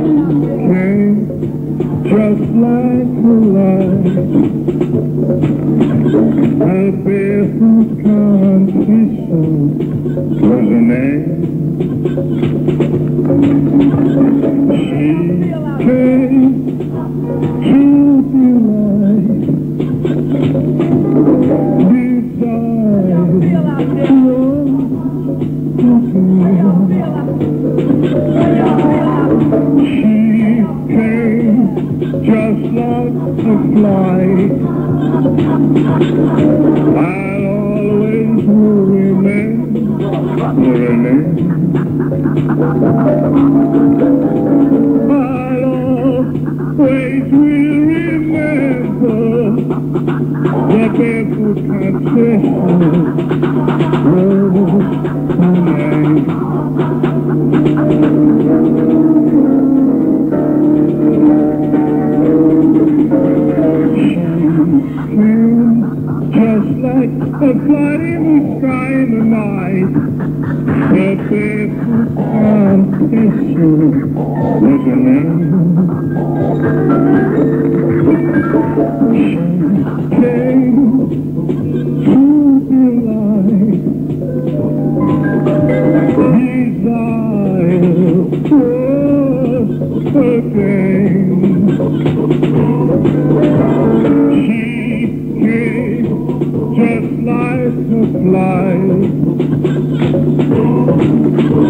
came just like the light. A Barefoot Contessa was her name. Like a flight. I'll always remember her name. I'll always remember the Barefoot Contessa. was her like a in the night, the Barefoot Contessa was name. She came to delight. Desire was her a flight.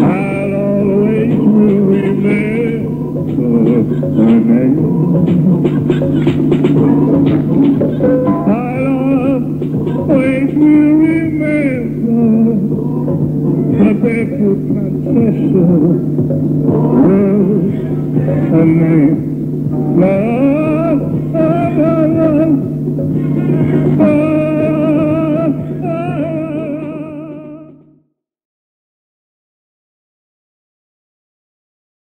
I'll always remember her name. I'll always remember the Contessa was her name. Love